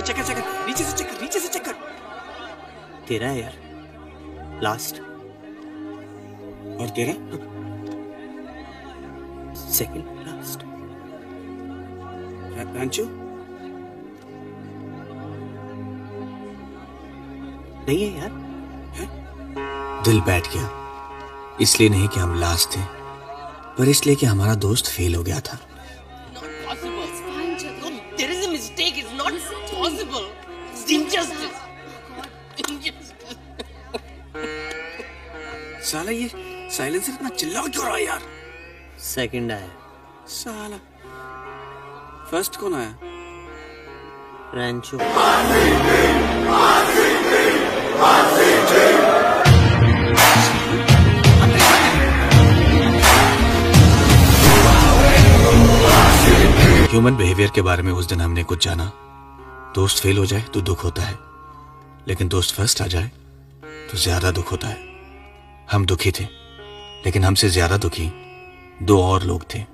Check कर नीचे से चेक नीचे से चेक तेरा है यार. लास्ट और तेरा? सेकंड लास्ट रांचू नहीं है यार. है? दिल बैठ गया. इसलिए नहीं कि हम लास्ट थे, पर इसलिए कि हमारा दोस्त फेल हो गया था. There is a mistake. It's not possible. It's injustice. Injustice. साला ये साइलेंसर इतना चिल्ला क्यों रहा है यार सेकंड आया साला फर्स्ट कौन आया रैंचो ह्यूमन बिहेवियर के बारे में उस दिन हमने कुछ जाना। दोस्त फेल हो जाए तो दुख होता है। लेकिन दोस्त फ़र्स्ट आ जाए तो ज़्यादा दुख होता है। हम दुखी थे, लेकिन हमसे ज़्यादा दुखी दो और लोग थे।